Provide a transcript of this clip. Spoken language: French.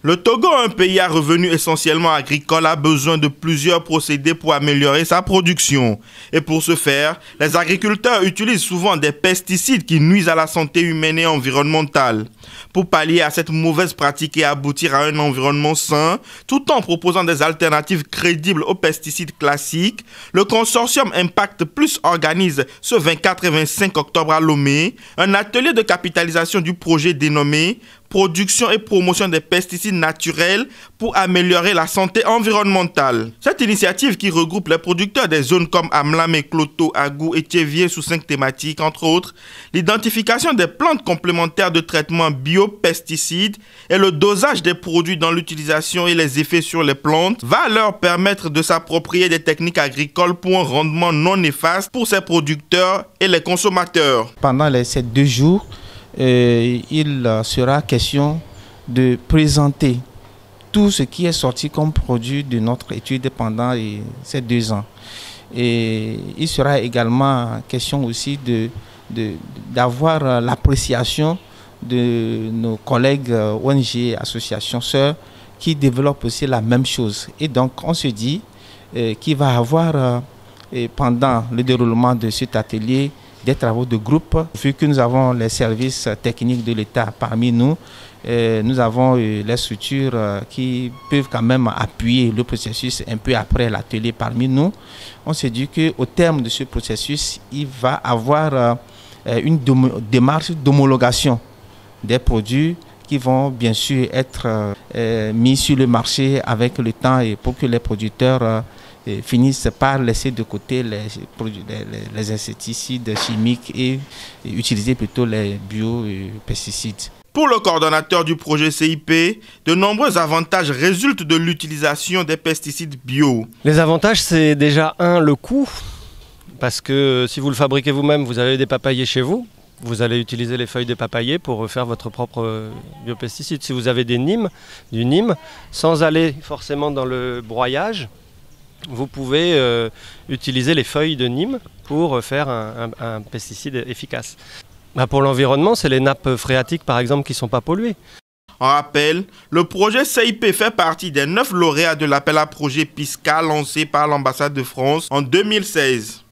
Le Togo, un pays à revenus essentiellement agricoles, a besoin de plusieurs procédés pour améliorer sa production. Et pour ce faire, les agriculteurs utilisent souvent des pesticides qui nuisent à la santé humaine et environnementale. Pour pallier à cette mauvaise pratique et aboutir à un environnement sain, tout en proposant des alternatives crédibles aux pesticides classiques, le consortium Impact Plus organise ce 24 et 25 octobre à Lomé un atelier de capitalisation du projet dénommé production et promotion des pesticides naturels pour améliorer la santé environnementale. Cette initiative qui regroupe les producteurs des zones comme Amlame, Cloto, Agou et Thévier sous cinq thématiques, entre autres, l'identification des plantes complémentaires de traitement biopesticides et le dosage des produits dans l'utilisation et les effets sur les plantes va leur permettre de s'approprier des techniques agricoles pour un rendement non néfaste pour ces producteurs et les consommateurs. Pendant ces deux jours, euh, il sera question de présenter tout ce qui est sorti comme produit de notre étude pendant ces deux ans. Et il sera également question aussi de, d'avoir l'appréciation de nos collègues ONG, associations sœurs, qui développent aussi la même chose. Et donc, on se dit euh, qu'il va y avoir, euh, pendant le déroulement de cet atelier, des travaux de groupe. Vu que nous avons les services techniques de l'État parmi nous, euh, nous avons euh, les structures euh, qui peuvent quand même appuyer le processus un peu après l'atelier parmi nous. On s'est dit qu'au terme de ce processus, il va avoir une démarche d'homologation des produits qui vont bien sûr être mis sur le marché avec le temps et pour que les producteurs finissent par laisser de côté les, les, insecticides chimiques et, utiliser plutôt les biopesticides. Pour le coordonnateur du projet CIP, de nombreux avantages résultent de l'utilisation des pesticides bio. Les avantages, c'est déjà un, le coût, parce que si vous le fabriquez vous-même, vous avez des papayers chez vous, vous allez utiliser les feuilles de papayers pour faire votre propre biopesticide. Si vous avez des nimes, du nîmes, sans aller forcément dans le broyage, vous pouvez euh, utiliser les feuilles de Nîmes pour faire un, pesticide efficace. Bah, pour l'environnement, c'est les nappes phréatiques par exemple qui ne sont pas polluées. En rappel, le projet CIP fait partie des neuf lauréats de l'appel à projet PISCA lancé par l'ambassade de France en 2016.